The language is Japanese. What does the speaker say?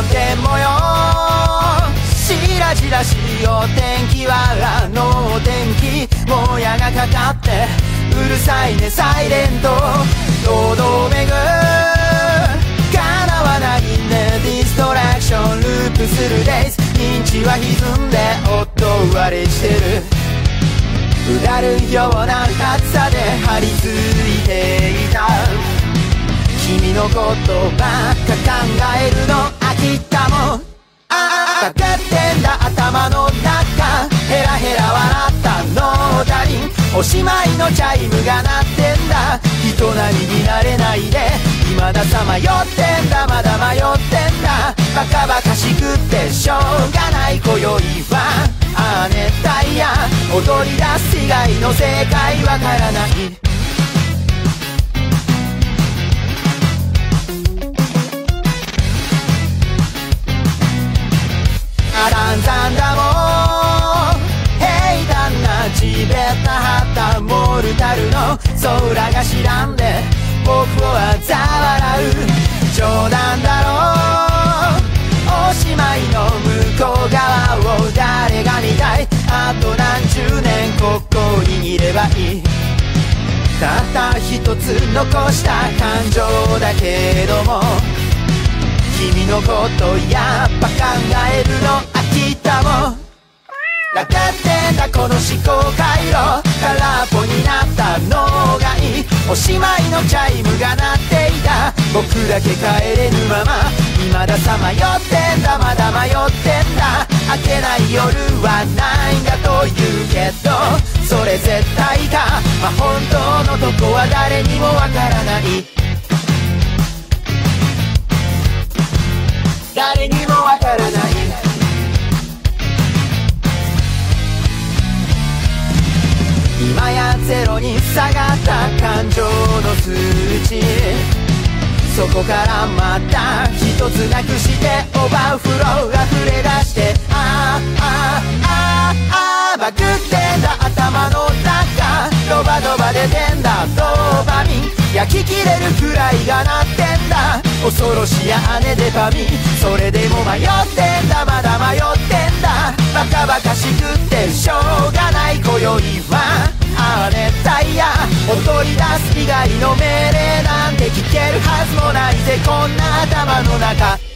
んでもよしらじらしいお天気わらのお天気もやがかかってうるさいねサイレント堂々めぐ叶わないねディストラクションループするデイズ認知は歪んで夫割れしてる。うだるような暑さで張り付いていた。君のことばっか考えおしまいのチャイムが鳴ってんだ。人並みになれないで。未ださまよってんだ。まだ迷ってんだ。バカバカしくってしょうがない今宵はああ熱帯夜。踊り出す以外の正解わからない。タルの空が知らんで僕を嘲笑う冗談だろうおしまいの向こう側を誰が見たいあと何十年ここにいればいいたった一つ残した感情だけども君のことやっぱ考えるの飽きたもん分かっておしまいのチャイムが鳴っていた。僕だけ帰れぬまま。未ださまよってんだまだ迷ってんだ。明けない夜はないんだと言うけど。それ絶対か。まあ本当のとこは誰にもわからない。ゼロに下がった感情の数値そこからまた一つなくしてオーバーフロー溢れ出してあーあーああバグってんだ頭の中。ドバドバ出てんだドーパミン。焼き切れるくらいがなってんだ。恐ろしや姉でパミン。それでも迷ってんだまだ迷ってんだ。バカバカしくってしょうがない。今宵は以外の命令なんて聞けるはずもないぜ。こんな頭の中。